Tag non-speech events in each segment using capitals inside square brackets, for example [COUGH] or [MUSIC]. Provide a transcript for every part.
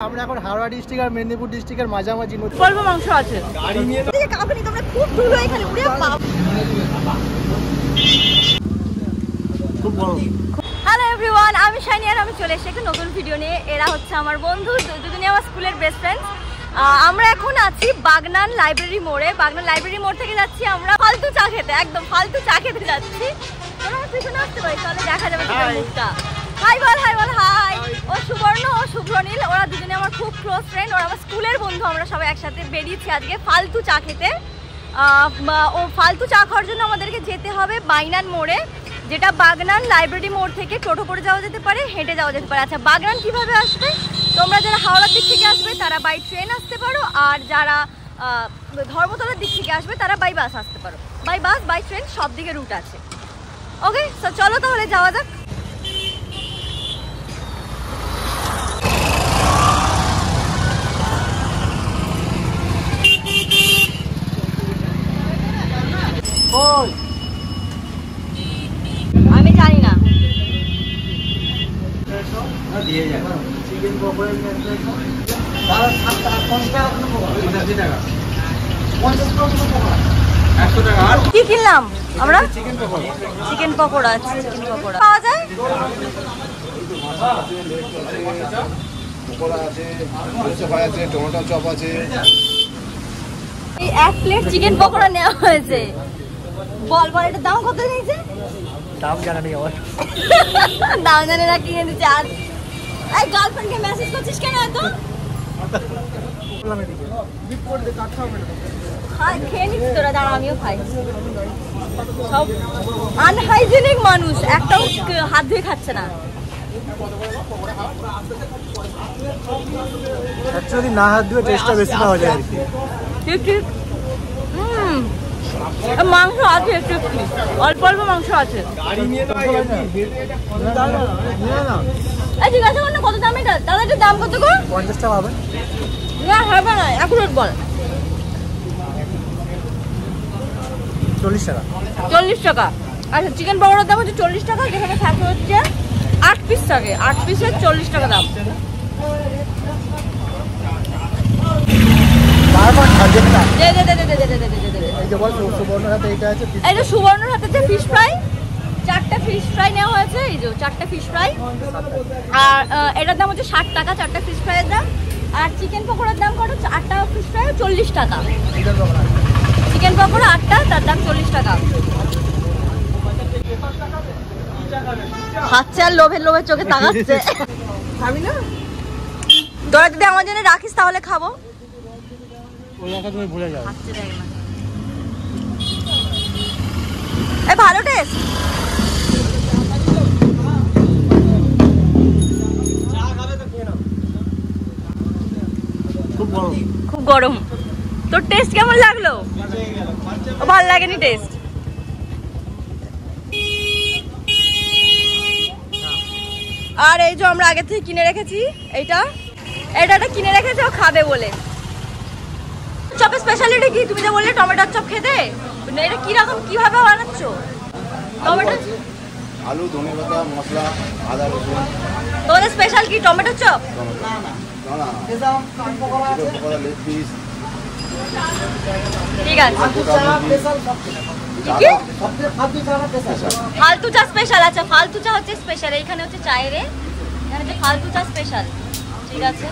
আমরা এখন হাওড়া ডিস্ট্রিক্ট আর মেদিনীপুর ডিস্ট্রিক্টের মাঝামাঝি নদী। অল্প মাংস আছে। গাড়ি নিয়ে কাকুনি তোমরা খুব ধুলো এখানে উড়ে খুব বড়। হ্যালো এভরিওয়ান আমি শাইনি আর আমি চলে এসেছি একটা নতুন ভিডিও নিয়ে। এরা হচ্ছে আমার বন্ধু দু- দুজনই আমার স্কুলের বেস্ট ফ্রেন্ড আমরা এখন আছি বাগনান লাইব্রেরি মোড়ে। বাগনান লাইব্রেরি মোড় থেকে যাচ্ছি আমরা ফালতু চা খেতে একদম ফালতু চা খেতে যাচ্ছি। তোমরা আমার পিছনে আসতে পারি তাহলে দেখা যাবে মুখটা। হাই বল হাই বল, হাই। ও সুবর্ণ, ও শুভ্রনীল, ওরা দুজনে আমার খুব ক্লোজ ফ্রেন্ড ওরা আমার স্কুলের বন্ধু, আমরা সবাই একসাথে বেরিয়েছি আজকে ফালতু চা খেতে। ও ফালতু চা খাওয়ার জন্য আমাদেরকে যেতে হবে বাইনান মোড়ে, যেটা বাগনান লাইব্রেরি মোড় থেকে টোটো করে যাওয়া যেতে পারে, হেঁটে যাওয়া যেতে পারে। আচ্ছা বাগনান কীভাবে আসবে? তোমরা যারা হাওড়ার দিক থেকে আসবে, তারা বাই ট্রেন আসতে পারো, আর যারা ধর্মতলার দিক থেকে আসবে, তারা বাই বাস আসতে পারো। বাই বাস বাই ট্রেন সব দিকে রুট আছে ওকে চলো তাহলে যাওয়া যাক। কই আমি জানি না। চিকেন পকোড়া কি কিনলাম আমরা? Chicken pakora chicken pakora. পাওয়া যায়? এক প্লেট চিকেন পকোড়া নেওয়া হয়েছে। বল বল এটার দাম কত নিয়েছে? দাম জানা নেই আমার। [LAUGHS] দাম জানে না কিনে দিচ্ছে আর এই গার্লফ্রেন্ডকে মেসেজ করছিস কেন এত? সব আনহাইজেনিক মানুষ একটাও হাত ধুয়ে খাচ্ছে না। অ্যাকচুয়ালি না হাত ধুয়ে টেস্টটা বেশি পাওয়া যায় আর কি। মাংস আছে একটু একটু। অল্প অল্প মাংস আছে। জিজ্ঞাসা কর কত দাম এটা? দাদা এটার দাম কত গো? পঞ্চাশ টাকা হবে না হবে না অ্যাকুরেট বল। চল্লিশ টাকা। চল্লিশ টাকা। আচ্ছা চিকেন পকোড়ার দাম হচ্ছে চল্লিশ টাকা যেখানে থাকে হচ্ছে আট পিস থাকে। আট পিসের চল্লিশ টাকা দাম। দে দে দে দে দে দে দে দে দে দে দে। এই যে বল সুবর্ণের হাতে আছে সুবর্ণর যে ফিশ ফ্রাই চারটা ফিশ ফ্রাই নেওয়া হয়েছে এই যে চারটা ফিশ ফ্রাই আর এটার দাম হচ্ছে ষাট টাকা চারটা ফিশ ফ্রাইয়ের দাম। আর চিকেন পকোড়ার দাম কত? আটটা ফিশ ফ্রাই চল্লিশ টাকা। চিকেন পকোড়া। চিকেন পকোড়া আটটা তার দাম চল্লিশ টাকা। খাচ্ছে আর লোভের লোভের চোখে তাকাচ্ছে। খাবি না? তোরা যদি আমার জন্য রাখিস তাহলে খাব। ওই একা তুমি ভুলে যাও। খাচ্ছে দেখ না। এ ভালো টেস্ট খুব খুব গরম। তোর টেস্ট কেমন লাগল? ভালো লাগেনি টেস্ট আর এই যে আমরা আগে থেকে কিনে রেখেছি এইটা। এটা কিনে রেখেছে ও খাবে বলে। চপের স্পেশালিটি কি? তুমি যে বললে টমেটোর চপ খেতে। না, এটা কীরকম কীভাবে বানাচ্ছ? টমেটো? আলু ধনে পাতা মশলা আদা রসুন। তোমাদের স্পেশাল কি টমেটোর চপ? না না। ঠিক আছে। ফালতু চা স্পেশাল আচ্ছা ফালতু চা হচ্ছে স্পেশাল এইখানে হচ্ছে চায়ের এখানে হচ্ছে ফালতু চা স্পেশাল ঠিক আছে।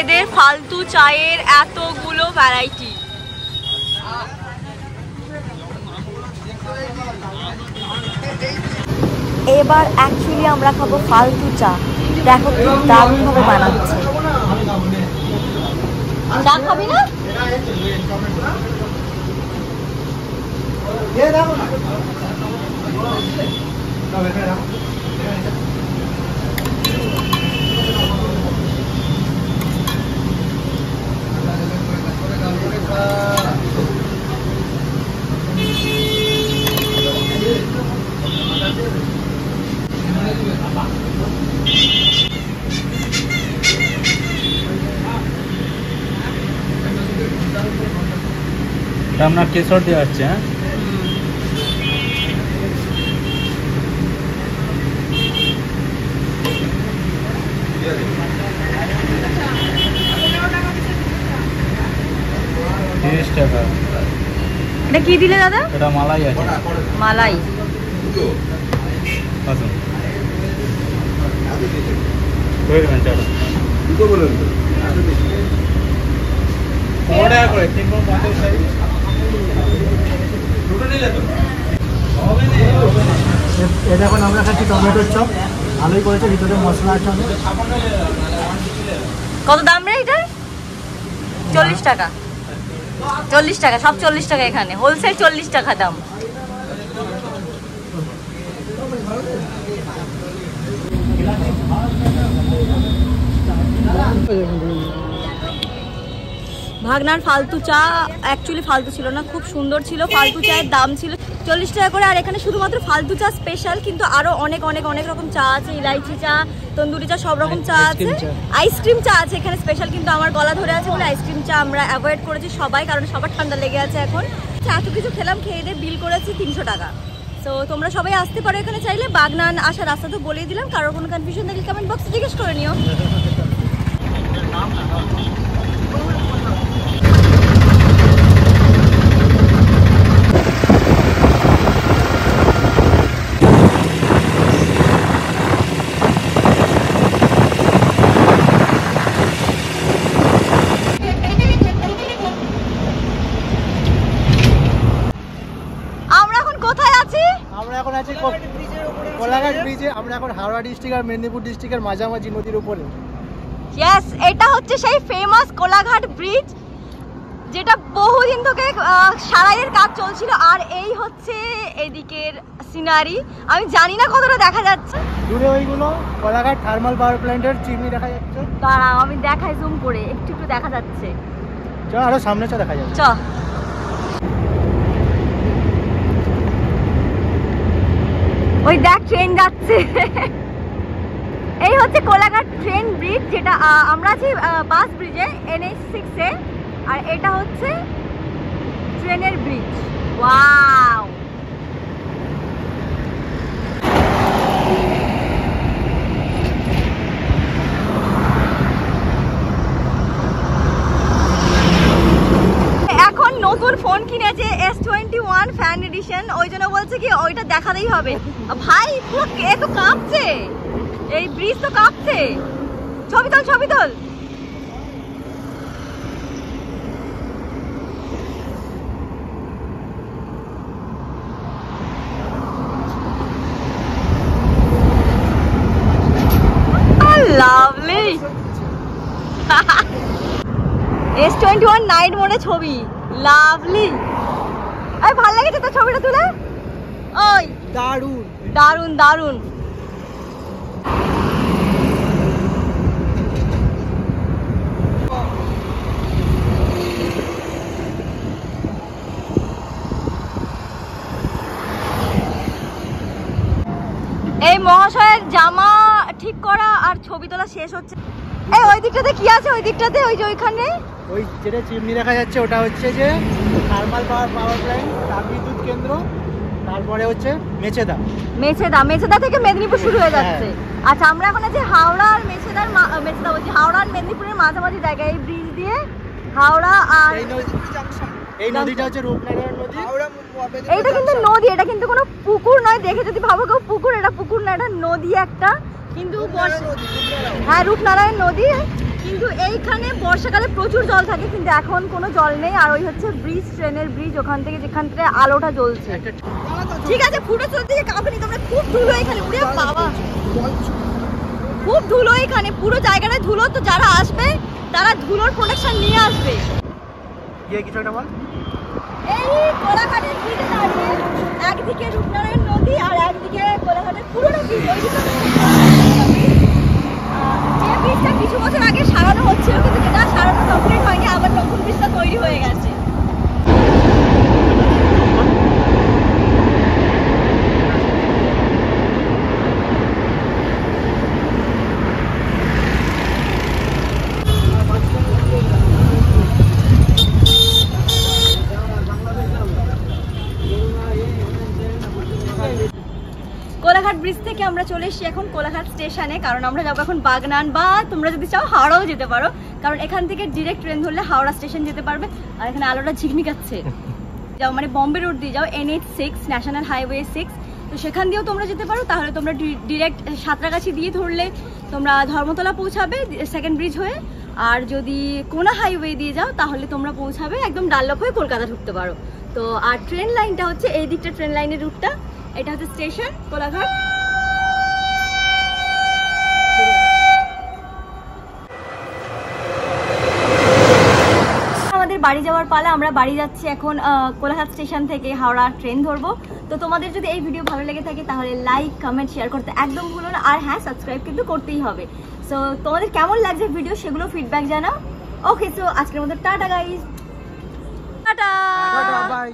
এদের ফালতু চায়ের এতগুলো ভ্যারাইটি এবার অ্যাকচুয়ালি আমরা খাব ফালতু চা। দেখো কি দারুণভাবে বানাচ্ছে। চা খাবি না? এটা আপনার কেশর দেওয়া হচ্ছে হ্যাঁ তিরিশ টাকা দিলে দাদা? মালাই আছে। মালাই। আসুন। পনেরো টাকা করে এটা এখন আমরা খাচ্ছি টমেটোর চপ। ভালোই করেছে, ভিতরে মশলা আছে কত দাম রে এটার? চল্লিশ টাকা। চল্লিশ টাকা, সব চল্লিশ টাকা এখানে। হোলসেল চল্লিশ টাকা দাম। ভাগনার ফালতু চা অ্যাকচুয়ালি ফালতু ছিল না খুব সুন্দর ছিল ফালতু চায়ের দাম ছিল। চল্লিশ টাকা করে আর এখানে শুধুমাত্র ফালতু চা স্পেশাল কিন্তু আরও অনেক অনেক অনেক রকম চা আছে ইলাইচি চা তন্দুরি চা সব রকম চা আছে। আইসক্রিম চা আছে এখানে স্পেশাল কিন্তু আমার গলা ধরে আছে বলে আইসক্রিম চা আমরা অ্যাভয়েড করেছি সবাই কারণ সবার ঠান্ডা লেগে আছে এখন। এত কিছু খেলাম খেয়ে দিয়ে বিল করেছি তিনশো টাকা। তো তোমরা সবাই আসতে পারো এখানে চাইলে। বাগনান আসার রাস্তা তো বলেই দিলাম কারোর কোনো কনফিউশন থাকলে কমেন্ট বক্সে জিজ্ঞেস করে নিও [LAUGHS] আমরা এখন কোথায় আছি আমরা এখন আছি কো- কোলাঘাট ব্রিজে আমরা এখন হাওড়া ডিস্ট্রিক্ট আর মেদিনীপুর ডিস্ট্রিক্টের মাঝামাঝি নদীর উপরে। ইয়েস এটা হচ্ছে সেই ফেমাস কোলাঘাট ব্রিজ যেটা বহুদিন থেকে সারাইয়ের কাজ চলছিল আর এই হচ্ছে এদিকের সিনারি আমি জানি না কতটা দেখা যাচ্ছে। দূরে ওইগুলো কোলাঘাট থার্মাল পাওয়ার প্ল্যান্টের চিমনি দেখা যাচ্ছে। দাঁড়াও আমি দেখাই জুম করে একটু একটু দেখা যাচ্ছে। চল আরও সামনে চা দেখা যাচ্ছে চ ওই দেখ ট্রেন যাচ্ছে। এই হচ্ছে কোলাঘাট ট্রেন ব্রিজ যেটা আমরা আছি বাস ব্রিজে এন এনএইচ সিক্সে আর এটা হচ্ছে ট্রেনের ব্রিজ ওয়াও এখন নতুন ফোন কিনেছে এস টোয়েন্টি ফ্যান এডিশন ওই জন্য বলছে কি, ওইটা দেখাতেই হবে। ভাই, পুরো কে তো কাঁপছে। এই ব্রিজ তো কাঁপছে। ছবি তোল ছবি তোল। Lovely S twenty one night মোডে ছবি। লাভলি এই ভালো লেগেছে তো ছবিটা তুলে? ওই। দারুণ। দারুণ দারুণ এই মহাশয়ের জামা ঠিক করা আর ছবি তোলা শেষ হচ্ছে। এই ওই দিকটাতে কি আছে? ওই দিকটাতে? ওই যে ওইখানে? ওই যেটা চিমনি দেখা যাচ্ছে ওটা হচ্ছে যে থার্মাল পাওয়ার পাওয়ার প্ল্যান্ট তাপবিদ্যুৎ কেন্দ্র তারপরে হচ্ছে মেচেদা মেছেদা মেছেদা থেকে মেদিনীপুর শুরু হয়ে যাচ্ছে। আচ্ছা আমরা এখন আছি হাওড়া আর মেছেদার মা- মেছেদা বলছি হাওড়া আর মেদিনীপুরের মাঝামাঝি জায়গায় এই ব্রিজ দিয়ে হাওড়া আর এই নদী এই নদীটা হচ্ছে রূপনারায়ণ নদী। এইটা কিন্তু নদী এটা কিন্তু কোনো পুকুর নয়। দেখে যদি ভাবো কেউ পুকুর এটা পুকুর না এটা নদী একটা। কিন্তু হ্যাঁ রূপনারায়ণ নদী। কিন্তু এইখানে বর্ষাকালে প্রচুর জল থাকে কিন্তু এখন কোনো জল নেই। আর ওই হচ্ছে ব্রিজ ট্রেনের ব্রিজ ওখান থেকে যেখান থেকে আলোটা জ্বলছে। ঠিক আছে ফুটে চলতে কাঁপনি তোমরা খুব ধুলো এখানে। উড়ে বাবা। খুব ধুলো এখানে পুরো জায়গাটা ধুলো। তো যারা আসবে তারা ধুলোর প্রোটেকশন নিয়ে আসবে। কিছু একটা বল। এই কোলাঘাটের ব্রিজে দাঁড়িয়ে একদিকে রূপনারায়ণ নদী আর একদিকে কোলাঘাটের পুরোনো ব্রিজ। ব্রিজটা কিছু বছর আগে সারানো হচ্ছিল কিন্তু যেটা সারানো কমপ্লিট হয়নি আবার নতুন ব্রিজটা তৈরি হয়ে গেছে কোলাঘাট ব্রিজ থেকে আমরা চলে এসেছি এখন কোলাঘাট স্টেশনে কারণ আমরা যাব এখন বাগনান বা তোমরা যদি চাও হাওড়াও যেতে পারো। কারণ এখান থেকে ডিরেক্ট ট্রেন ধরলে হাওড়া স্টেশন যেতে পারবে। আর এখানে আলোটা ঝিকমিকাচ্ছে। [LAUGHS] যাও মানে বম্বে রোড দিয়ে যাও N eight six national highway six তো সেখান দিয়েও তোমরা যেতে পারো। তাহলে তোমরা ডিরেক্ট সাঁতরাগাছি দিয়ে ধরলে তোমরা ধর্মতলা পৌঁছাবে সেকেন্ড ব্রিজ হয়ে। আর যদি কোনা হাইওয়ে দিয়ে যাও তাহলে তোমরা পৌঁছাবে একদম ডাল্লপ হয়ে কলকাতা ঢুকতে পারো। তো আর ট্রেন লাইনটা হচ্ছে এই দিকটা ট্রেন লাইনের রুটটা এটা হচ্ছে স্টেশন কোলাঘাট। আমাদের বাড়ি যাওয়ার পালা আমরা বাড়ি যাচ্ছি এখন কোলাঘাট স্টেশন থেকে হাওড়া ট্রেন ধরবো। তো তোমাদের যদি এই ভিডিও ভালো লেগে থাকে তাহলে লাইক কমেন্ট শেয়ার করতে একদম ভুলো না। আর হ্যাঁ সাবস্ক্রাইব কিন্তু করতেই হবে। সো তোমাদের কেমন লাগছে ভিডিও সেগুলো ফিডব্যাক জানাও। ওকে সো আজকের মতো টাটা গাইজ টাটা। বাই